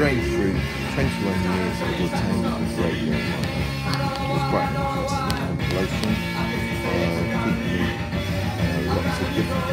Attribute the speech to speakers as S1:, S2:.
S1: strange through 21 years of the with. It was quite an interesting compilation, uh, keeping uh, lots of different